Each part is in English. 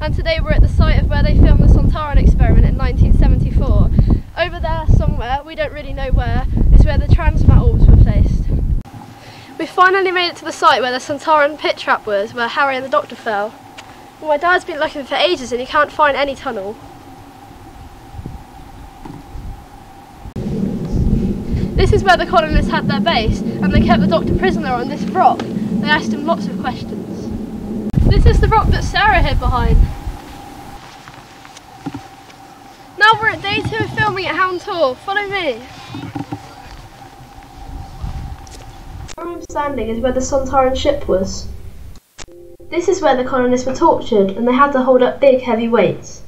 and today we're at the site of where they filmed the Sontaran experiment in 1974. Over there somewhere, we don't really know where, is where the transmat orbs were placed. We finally made it to the site where the Sontaran pit trap was, where Harry and the Doctor fell. Well, my dad's been looking for ages and he can't find any tunnel. This is where the colonists had their base, and they kept the Doctor prisoner on this rock. They asked him lots of questions. This is the rock that Sarah hid behind. Now we're at day two of filming at Hound Tor. Follow me. Where I'm standing is where the Sontaran ship was. This is where the colonists were tortured and they had to hold up big heavy weights.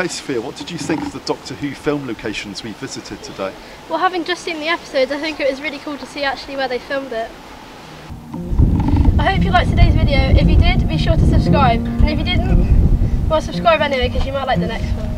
Okay, Sophia, what did you think of the Doctor Who film locations we visited today? Well, having just seen the episodes, I think it was really cool to see actually where they filmed it. I hope you liked today's video. If you did, be sure to subscribe. And if you didn't, well, subscribe anyway because you might like the next one.